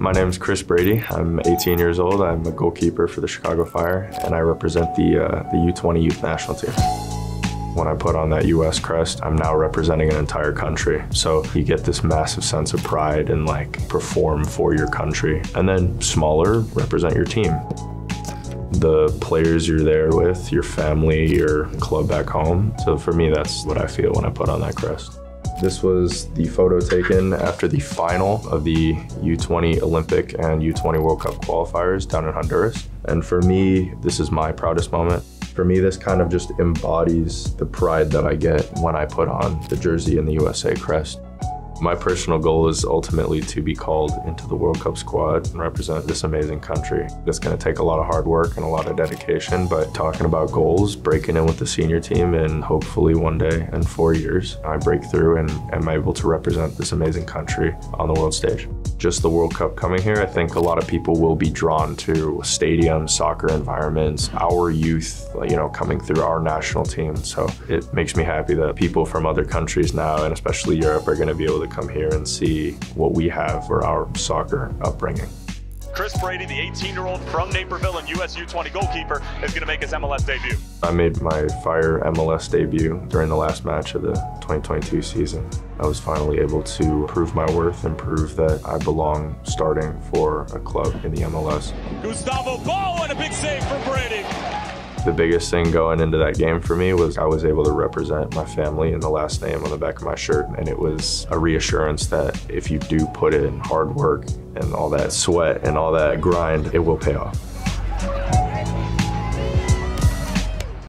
My name is Chris Brady. I'm 18 years old. I'm a goalkeeper for the Chicago Fire, and I represent the, uh, the U20 youth national team. When I put on that US crest, I'm now representing an entire country. So you get this massive sense of pride and like perform for your country. And then smaller, represent your team. The players you're there with, your family, your club back home. So for me, that's what I feel when I put on that crest. This was the photo taken after the final of the U20 Olympic and U20 World Cup qualifiers down in Honduras. And for me, this is my proudest moment. For me, this kind of just embodies the pride that I get when I put on the jersey and the USA crest. My personal goal is ultimately to be called into the World Cup squad and represent this amazing country. It's going to take a lot of hard work and a lot of dedication, but talking about goals, breaking in with the senior team, and hopefully one day in four years, I break through and am able to represent this amazing country on the world stage. Just the World Cup coming here, I think a lot of people will be drawn to stadiums, soccer environments, our youth, you know, coming through our national team. So it makes me happy that people from other countries now, and especially Europe, are going to be able to come here and see what we have for our soccer upbringing. Chris Brady, the 18-year-old from Naperville and US U20 goalkeeper, is going to make his MLS debut. I made my Fire MLS debut during the last match of the 2022 season. I was finally able to prove my worth and prove that I belong starting for a club in the MLS. Gustavo Bou and a big save for Brady. The biggest thing going into that game for me was I was able to represent my family and the last name on the back of my shirt. And it was a reassurance that if you do put in hard work and all that sweat and all that grind, it will pay off.